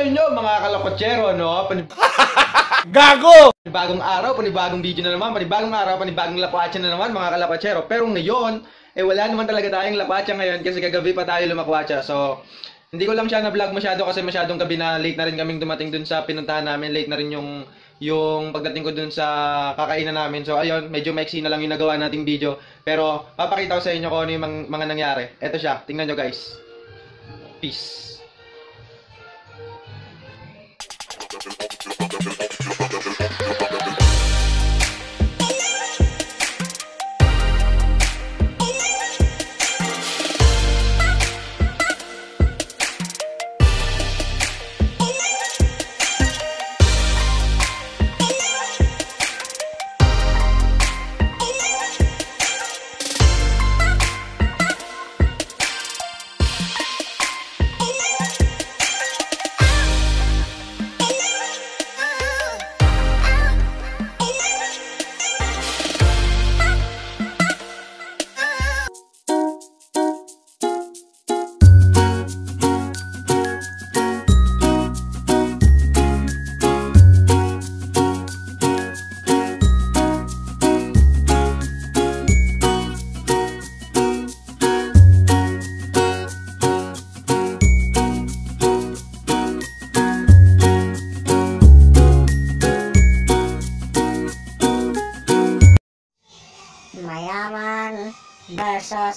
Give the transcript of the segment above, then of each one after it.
Hello mga kalakotsero, no? Panib- Gago! panibagong araw, panibagong video na naman, panibagong araw, panibagong lakwatsa na naman mga kalakotsero. Pero ngayon, eh wala naman talaga tayong lakwatsa ngayon kasi kagabi pa tayo lumakwatsa. So, hindi ko lang siya na-vlog masyado kasi masyadong gabi na late na rin kaming dumating dun sa pinuntahan namin. Late na rin yung yung pagdating ko dun sa kakainan namin. So, ayun, medyo maiksi na lang yung nagawa nating video. Pero, papakita ko sa inyo kung ano yung mga, nangyari. Eto siya, tingnan nyo guys. Peace.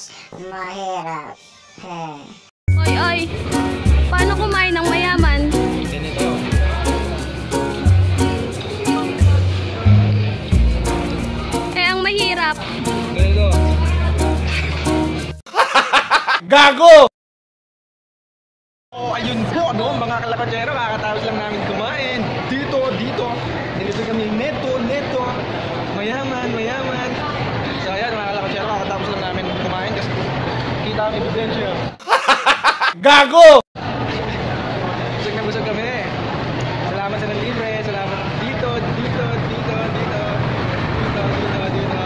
Versus mahirap. Heh. Oy, oy. Paano kumain ng mayaman? Ganito. Eh, ang mahirap. Ganito. Gago! Oh, ayun po, no, mga kalakatsero, kakatapos lang namin kumain. Dito, dito. Dito kami neto, neto. Mayaman, mayaman. So, ayan, mga kalakatsero, kakatapos lang namin kumain kasi ang ebidensya. Gago! Busog na busog kami. Salamat sa nanlibre, salamat dito, dito, dito, dito. Dito, dito, dito.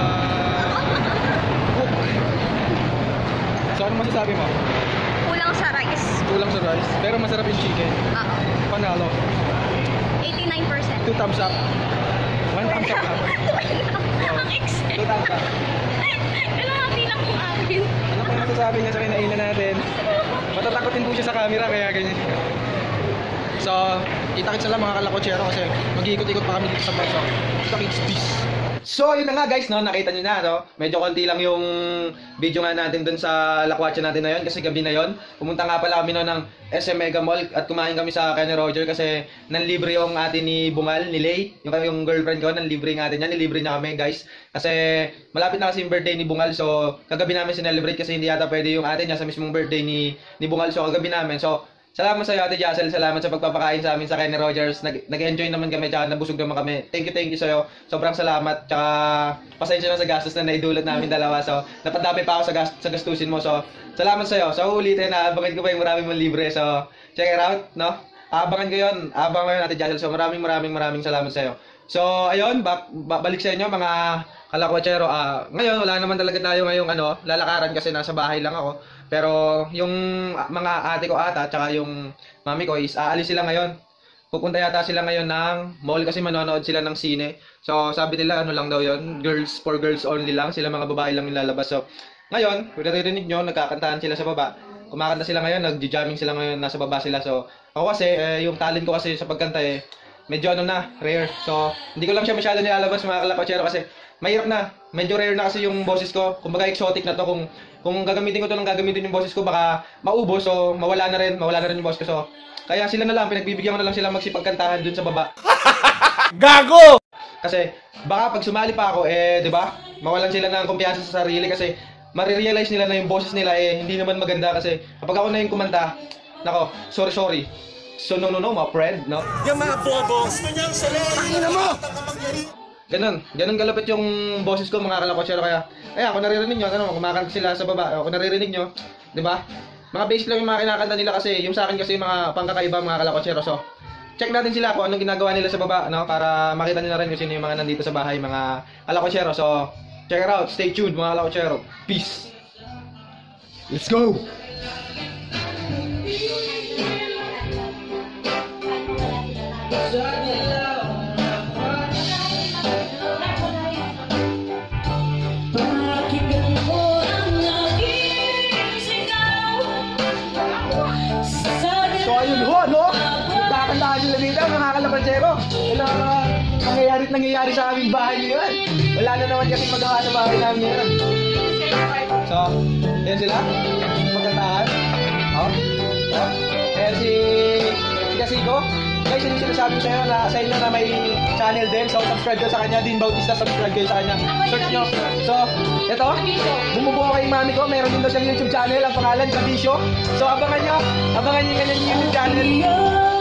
So, ano masasabi mo? Kulang sa rice. Kulang sa rice, pero masarap yung chicken. Oo. Panalo. 89%. Two thumbs up. One thumbs up ang excel. Two thumbs up. Masasabi niya sa kinainan natin? Matatakotin po siya sa camera kaya ganyan. So, itakit sila mga kalakotsero kasi mag-iikot-ikot pa kami dito sa Barso. Itakit this. So, yun na nga guys, no? Nakita nyo na, no? Medyo konti lang yung video nga natin dun sa lakwatsa natin na yun kasi gabi na yun. Pumunta nga pala kami no ng SM Mega Mall at kumain kami sa Kenny Roger kasi nanlibre yung atin ni Bungal, ni Lay. Yung, yung girlfriend ko, nanlibre nga atin niya. Nilibre niya kami guys. Kasi malapit na kasi yung birthday ni Bungal. So, kagabi namin sinelebrate kasi hindi yata pwede yung atin niya sa mismong birthday ni, ni Bungal. So, kagabi namin. So, Salamat sa iyo, Ate Jassel. Salamat sa pagpapakain sa amin sa Kenny Rogers. Nag- Nag-enjoy naman kami, tsaka nabusog naman kami. Thank you, thank you sa iyo. Sobrang salamat. Tsaka pasensya na sa gastos na naidulot namin dalawa. So, napadami pa ako sa, gas- sa gastusin mo. So, salamat sa iyo. So, ulitin na, abangan ko pa yung marami mong libre. So, check it out, no? Abangan ko yun. Abangan ko yun, Ate Jassel. So, maraming maraming maraming salamat sa iyo. So, ayun, ba- ba- balik sa inyo mga kalakwatsero. Ah, ngayon, wala naman talaga tayo ngayong ano, lalakaran kasi nasa bahay lang ako. Pero yung mga ate ko ata, tsaka yung mami ko is aalis sila ngayon. Pupunta yata sila ngayon ng mall kasi manonood sila ng sine. So, sabi nila ano lang daw yon girls for girls only lang. Sila mga babae lang yung lalabas. So, ngayon, kung naririnig nyo, nagkakantahan sila sa baba. Kumakanta sila ngayon, nagja-jamming sila ngayon, nasa baba sila. So, ako kasi, eh, yung talent ko kasi sa pagkanta eh, medyo ano na, rare. So, hindi ko lang siya masyado nilalabas mga kalakotsero kasi mahirap na. Medyo rare na kasi yung boses ko. Kumbaga exotic na to. Kung, kung gagamitin ko to ng gagamitin yung boses ko, baka maubos. So, mawala na rin. Mawala na rin yung boses ko. So, kaya sila na lang, pinagbibigyan ko na lang sila magsipagkantahan dun sa baba. Gago! Kasi, baka pag sumali pa ako, eh, di ba? Mawalan sila ng kumpiyansa sa sarili kasi marirealize nila na yung boses nila eh hindi naman maganda kasi kapag ako na yung kumanta, nako, sorry, sorry. So, no, no, no, my friend, no? Yung mga bobo! Tangina mo! Ganun, ganun kalapit yung boses ko mga kalakotsero kaya ayan kung naririnig nyo, ano, kumakanta sila sa baba, o kung naririnig nyo, di ba? Mga basic lang yung mga kinakanta nila kasi yung sa akin kasi mga pangkakaiba mga kalakotsero. So, check natin sila kung anong ginagawa nila sa baba, no? Para makita nila rin kung sino yung mga nandito sa bahay, mga kalakotsero. So, check it out, stay tuned mga kalakotsero. Peace! Let's go! So Dito, mga kalabansero. Wala mga nangyayari at nangyayari sa aming bahay ngayon. Wala na naman kasi magawa sa bahay namin ngayon. So, yan sila. Magkantahan. Oh. Oh. Ayan si... Si Kasigo. Guys, yun yung sinasabi ko sa'yo na sa inyo na may channel din. So, subscribe ka sa kanya. Dean Bautista, subscribe kayo sa kanya. Search nyo. So, ito. Bumubuo kay mami ko. Meron din daw siyang YouTube channel. Ang pangalan, Kabisyo. So, abangan nyo. Abangan nyo yung kanyang YouTube channel.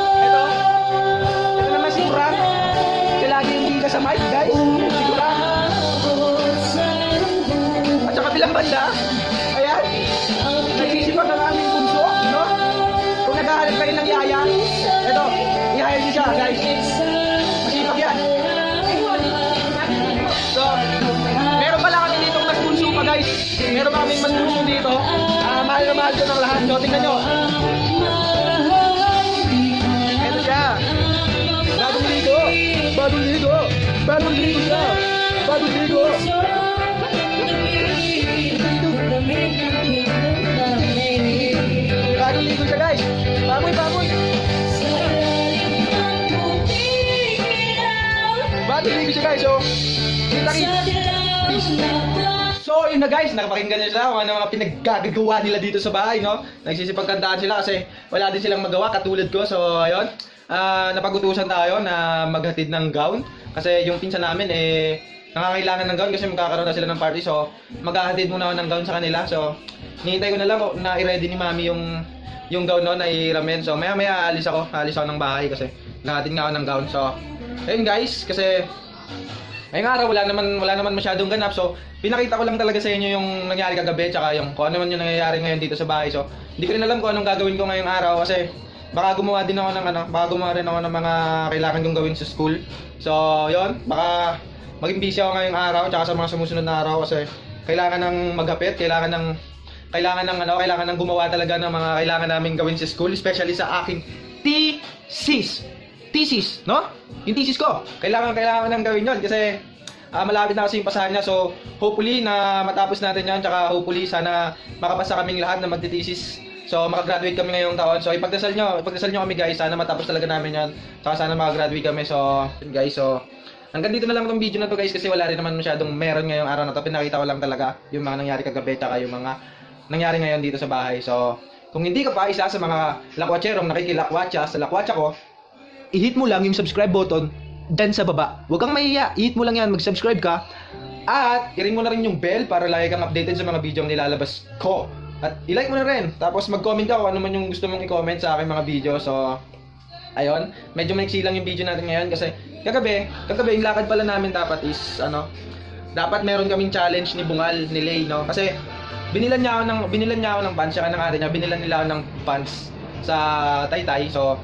Bida sa mic, guys. Si Frank. At sa kabilang banda, ayan, nagsisipag ang aming bunso, no? Kung naghahanap kayo ng yaya, ito, i-hire niyo siya, guys. Masipag yan. So, meron pala kami dito mas bunso pa, guys. Meron pa kaming mas bunso dito. Ah, mahal na mahal ko ng lahat. So, tingnan nyo. Bagong ligo siya. Bagong ligo. Bagong ligo siya, guys. Baboy, baboy. Bagong ligo siya, guys. So, kita Peace. So, yun na guys, nakapakinggan nyo sila kung ano mga pinaggagawa nila dito sa bahay, no? Nagsisipagkantaan sila kasi wala din silang magawa katulad ko. So, ayun, ah napagutusan tayo na maghatid ng gown. Kasi yung pinsan namin, eh, nangangailangan ng gown kasi magkakaroon na sila ng party. So, maghahatid muna ako ng gown sa kanila. So, hinihintay ko na lang na i-ready ni mami yung yung gown no, na i-ramen. So, maya maya alis ako. Alis ako ng bahay kasi nakahatid nga ako ng gown. So, ayun guys, kasi Ngayong araw, wala naman, wala naman masyadong ganap. So, pinakita ko lang talaga sa inyo yung nangyari kagabi, tsaka yung kung ano man yung nangyayari ngayon dito sa bahay. So, hindi ko rin alam kung anong gagawin ko ngayong araw kasi baka gumawa din ako ng ano, baka gumawa rin ako ng mga kailangan kong gawin sa school. So, yon baka maging busy ako ngayong araw, tsaka sa mga sumusunod na araw kasi kailangan ng maghapit, kailangan ng kailangan ng ano, kailangan ng gumawa talaga ng mga kailangan namin gawin sa school, especially sa aking thesis thesis, no? Yung thesis ko. Kailangan kailangan nang gawin 'yon kasi ah, malapit na kasi yung pasahan niya. So, hopefully na matapos natin 'yan tsaka hopefully sana makapasa kaming lahat na magte-thesis. So, makagraduate kami ngayong taon. So, ipagdasal nyo, ipagdasal nyo kami guys. Sana matapos talaga namin 'yan. Tsaka sana makagraduate kami. So, guys, so Hanggang dito na lang itong video na to guys kasi wala rin naman masyadong meron ngayong araw na to. Pinakita ko lang talaga yung mga nangyari kagabi tsaka yung mga nangyari ngayon dito sa bahay. So, kung hindi ka pa isa sa mga lakwatserong nakikilakwatsa sa lakwatsa ko, i-hit mo lang yung subscribe button dyan sa baba. Huwag kang mahiya, i-hit mo lang yan, mag-subscribe ka. At i-ring mo na rin yung bell para lagi kang updated sa mga video ang nilalabas ko. At i-like mo na rin. Tapos mag-comment ka kung ano man yung gusto mong i-comment sa aking mga video. So, ayun. Medyo maiksi lang yung video natin ngayon kasi kagabi, kagabi yung lakad pala namin dapat is, ano, dapat meron kaming challenge ni Bungal, ni Lay, no? Kasi, binilan niya ako ng, binilan niya ako ng pants, siya ng ari niya, binilan nila ako ng pants sa Taytay. So,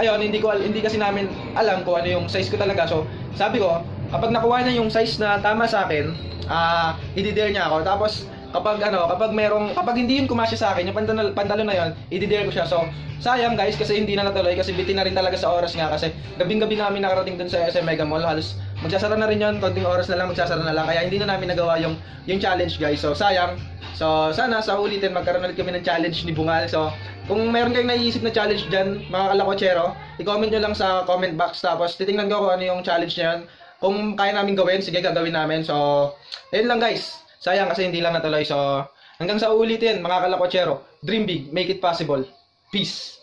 ayun, hindi ko hindi kasi namin alam kung ano yung size ko talaga. So, sabi ko, kapag nakuha niya yung size na tama sa akin, ah, i-dare niya ako. Tapos kapag ano, kapag merong kapag hindi yun kumasya sa akin, yung pantalon, pantalon na yun, i-dare ko siya. So, sayang guys kasi hindi na natuloy kasi bitin na rin talaga sa oras nga kasi gabing-gabi namin nakarating dun sa SM Mega Mall. Halos magsasara na rin yun, konting oras na lang magsasara na lang. Kaya hindi na namin nagawa yung yung challenge guys. So, sayang. So, sana sa ulitin magkaroon ulit kami ng challenge ni Bungal. So, kung meron kayong naiisip na challenge dyan, mga kalakotsero, i-comment nyo lang sa comment box. Tapos, titingnan ko kung ano yung challenge niyan. Kung kaya namin gawin, sige, gagawin namin. So, ayun lang guys. Sayang kasi hindi lang natuloy. So, hanggang sa ulitin, mga kalakotsero, dream big, make it possible. Peace.